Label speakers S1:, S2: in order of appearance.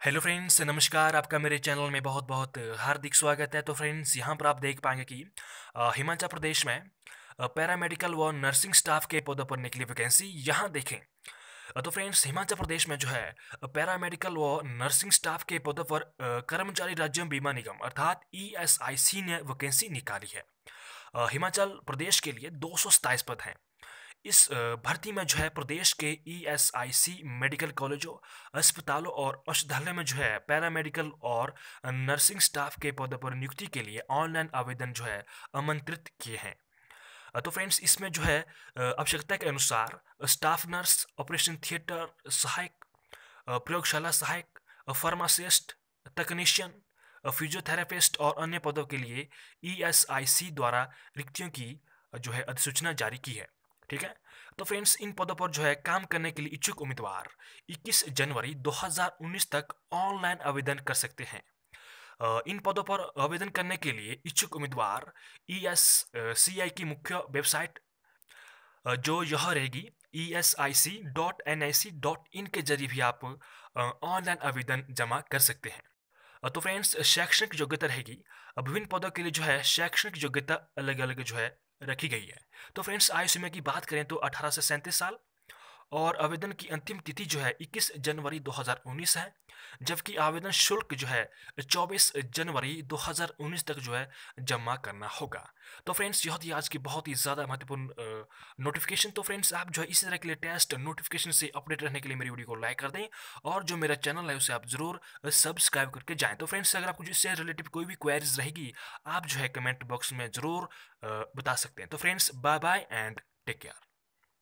S1: Hello friends, नमस्कार आपका मेरे चैनल में बहुत बहुत हार्दिक स्वागत है। तो फ्रेंड्स, यहाँ पर आप देख पाएँगे कि हिमाचल प्रदेश में पैरामेडिकल व नर्सिंग स्टाफ के पदों पर निकली वैकेंसी, यहाँ देखें। तो फ्रेंड्स, हिमाचल प्रदेश में जो है पैरामेडिकल व नर्सिंग स्टाफ के पदों पर कर्मचारी राज्य बीमा निगम, अर्थात ईएसआईसी ने वैकेंसी निकाली है। हिमाचल प्रदेश के लिए दो सौ सताईस पद हैं। इस भर्ती में जो है प्रदेश के ईएसआईसी मेडिकल कॉलेजों, अस्पतालों और औषधालय में जो है पैरामेडिकल और नर्सिंग स्टाफ के पदों पर नियुक्ति के लिए ऑनलाइन आवेदन जो है आमंत्रित किए हैं। तो फ्रेंड्स, इसमें जो है आवश्यकता के अनुसार स्टाफ नर्स, ऑपरेशन थिएटर सहायक प्रयोगशाला सहायक फार्मासिस्ट, तकनीशियन फिजियोथेरापिस्ट और अन्य पदों के लिए ईएसआईसी द्वारा रिक्तियों की जो है अधिसूचना जारी की है। ठीक है? तो फ्रेंड्स इन पदों पर जो है काम करने के लिए इच्छुक उम्मीदवार 21 जनवरी 2019 तक ऑनलाइन आवेदन कर सकते हैं। इन पदों पर आवेदन करने के लिए इच्छुक उम्मीदवार ई एस सी आई की मुख्य वेबसाइट जो यह रहेगी E S I C dot N I C dot in के ज़रिए भी आप ऑनलाइन आवेदन जमा कर सकते हैं। तो फ्रेंड्स शैक्षणिक योग्यता रहेगी। विभिन्न पदों के लिए जो है शैक्षणिक योग्यता अलग अलग जो है रखी गई है। तो फ्रेंड्स, आयु सीमा की बात करें तो 18 से सैंतीस साल और आवेदन की अंतिम तिथि जो है 21 जनवरी 2019 है। जबकि आवेदन शुल्क जो है 24 जनवरी 2019 तक जो है, जमा करना होगा। तो फ्रेंड्स, यह थी आज की बहुत ही ज़्यादा महत्वपूर्ण नोटिफिकेशन तो फ्रेंड्स, आप जो है, इसी तरह के लिए टेस्ट नोटिफिकेशन से अपडेट रहने के लिए मेरी वीडियो को लाइक कर दें और जो मेरा चैनल है, उसे आप ज़रूर सब्सक्राइब करके जाएँ। तो फ्रेंड्स, अगर आपको इससे रिलेटिव कोई भी क्वेरीज रहेगी, आप जो है कमेंट बॉक्स में ज़रूर बता सकते हैं। तो friends bye bye and take care